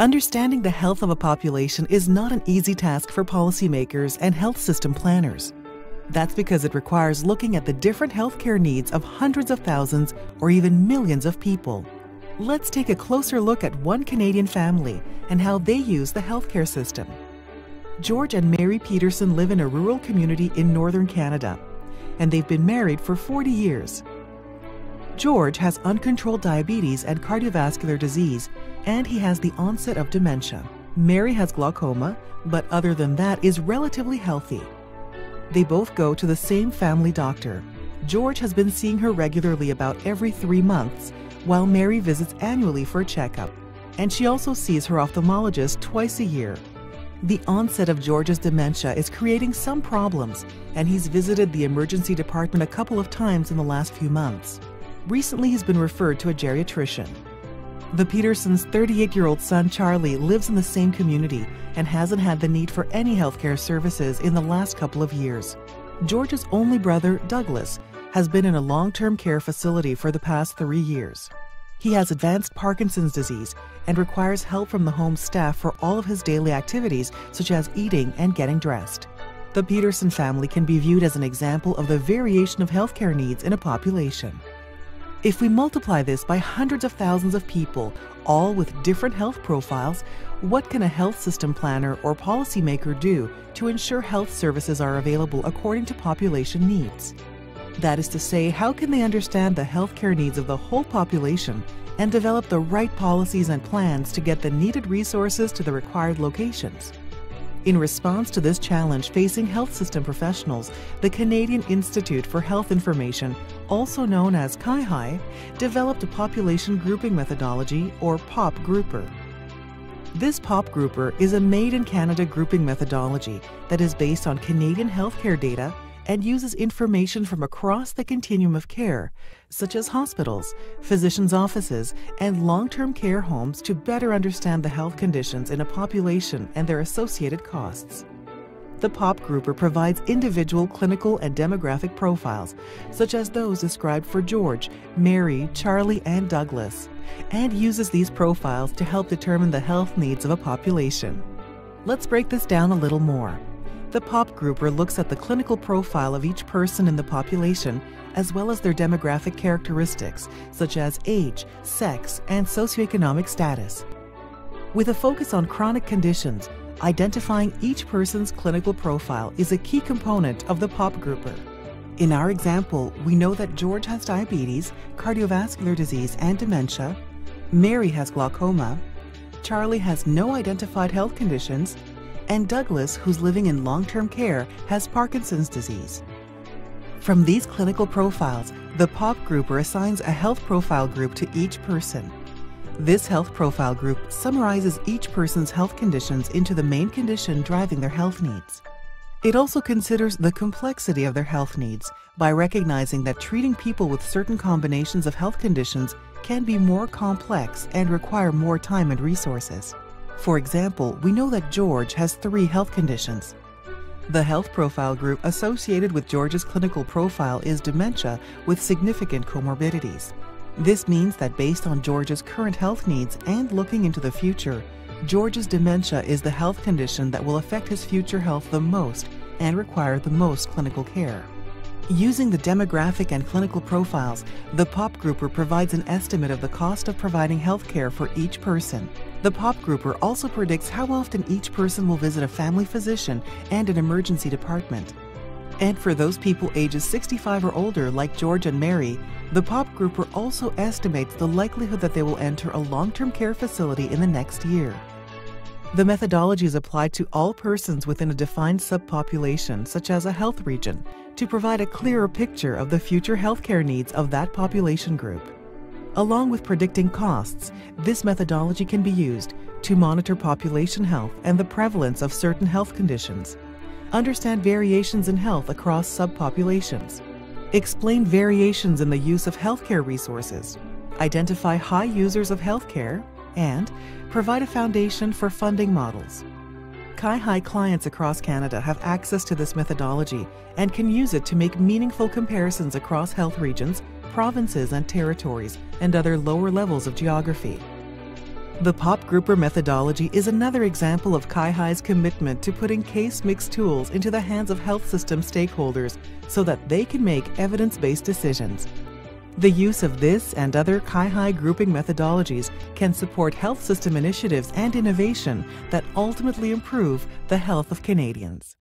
Understanding the health of a population is not an easy task for policymakers and health system planners. That's because it requires looking at the different healthcare needs of hundreds of thousands or even millions of people. Let's take a closer look at one Canadian family and how they use the healthcare system. George and Mary Peterson live in a rural community in northern Canada, and they've been married for 40 years. George has uncontrolled diabetes and cardiovascular disease, and he has the onset of dementia. Mary has glaucoma, but other than that is relatively healthy. They both go to the same family doctor. George has been seeing her regularly about every three months, while Mary visits annually for a checkup, and she also sees her ophthalmologist twice a year. The onset of George's dementia is creating some problems, and he's visited the emergency department a couple of times in the last few months. Recently, he's been referred to a geriatrician. The Petersons' 38 year old son Charlie lives in the same community and hasn't had the need for any healthcare services in the last couple of years. George's only brother, Douglas, has been in a long term care facility for the past three years. He has advanced Parkinson's disease and requires help from the home staff for all of his daily activities, such as eating and getting dressed. The Peterson family can be viewed as an example of the variation of healthcare needs in a population. If we multiply this by hundreds of thousands of people, all with different health profiles, what can a health system planner or policymaker do to ensure health services are available according to population needs? That is to say, how can they understand the healthcare needs of the whole population and develop the right policies and plans to get the needed resources to the required locations? In response to this challenge facing health system professionals, the Canadian Institute for Health Information, also known as CIHI, developed a population grouping methodology, or POP grouper. This POP grouper is a made in Canada grouping methodology that is based on Canadian healthcare data and uses information from across the continuum of care, such as hospitals, physicians' offices, and long term care homes, to better understand the health conditions in a population and their associated costs. The POP grouper provides individual clinical and demographic profiles, such as those described for George, Mary, Charlie, and Douglas, and uses these profiles to help determine the health needs of a population. Let's break this down a little more. The POP grouper looks at the clinical profile of each person in the population, as well as their demographic characteristics, such as age, sex, and socioeconomic status. With a focus on chronic conditions, identifying each person's clinical profile is a key component of the POP grouper. In our example, we know that George has diabetes, cardiovascular disease, and dementia, Mary has glaucoma, Charlie has no identified health conditions, and Douglas, who's living in long term care, has Parkinson's disease. From these clinical profiles, the POP grouper assigns a health profile group to each person. This health profile group summarizes each person's health conditions into the main condition driving their health needs. It also considers the complexity of their health needs by recognizing that treating people with certain combinations of health conditions can be more complex and require more time and resources. For example, we know that George has three health conditions. The health profile group associated with George's clinical profile is dementia with significant comorbidities. This means that based on George's current health needs and looking into the future, George's dementia is the health condition that will affect his future health the most and require the most clinical care. Using the demographic and clinical profiles, the POP grouper provides an estimate of the cost of providing health care for each person. The POP grouper also predicts how often each person will visit a family physician and an emergency department. And for those people ages 65 or older, like George and Mary, the POP grouper also estimates the likelihood that they will enter a long term care facility in the next year. The methodology is applied to all persons within a defined subpopulation, such as a health region, to provide a clearer picture of the future healthcare needs of that population group. Along with predicting costs, this methodology can be used to monitor population health and the prevalence of certain health conditions, understand variations in health across subpopulations, explain variations in the use of healthcare resources, identify high users of healthcare, and provide a foundation for funding models. CIHI clients across Canada have access to this methodology and can use it to make meaningful comparisons across health regions, provinces and territories, and other lower levels of geography. The POP Grouper methodology is another example of CIHI's commitment to putting case mix tools into the hands of health system stakeholders so that they can make evidence based decisions. The use of this and other CIHI grouping methodologies can support health system initiatives and innovation that ultimately improve the health of Canadians.